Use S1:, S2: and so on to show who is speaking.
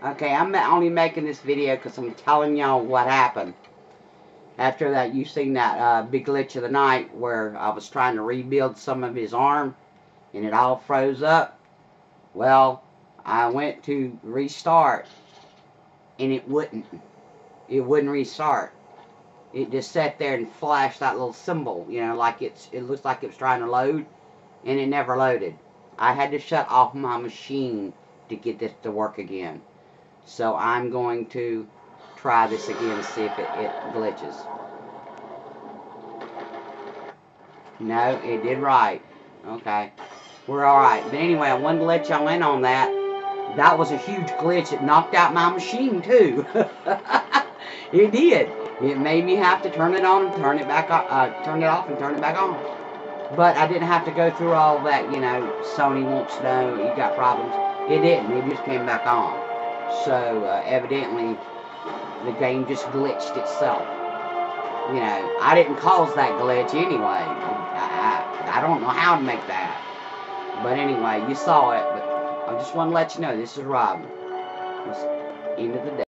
S1: Okay, I'm only making this video because I'm telling y'all what happened. After that, you seen that uh, big glitch of the night where I was trying to rebuild some of his arm and it all froze up. Well, I went to restart and it wouldn't. It wouldn't restart. It just sat there and flashed that little symbol, you know, like it's it looks like it was trying to load and it never loaded. I had to shut off my machine to get this to work again. So I'm going to try this again and see if it, it glitches. No, it did right. Okay. We're alright. But anyway, I wanted to let y'all in on that. That was a huge glitch. It knocked out my machine, too. it did. It made me have to turn it on and turn it back off, uh, turn it off and turn it back on. But I didn't have to go through all that, you know, Sony wants to know you got problems. It didn't. It just came back on. So, uh, evidently, the game just glitched itself. You know, I didn't cause that glitch anyway. I, I, I don't know how to make that. But anyway, you saw it. But I just want to let you know, this is Rob. It's end of the day.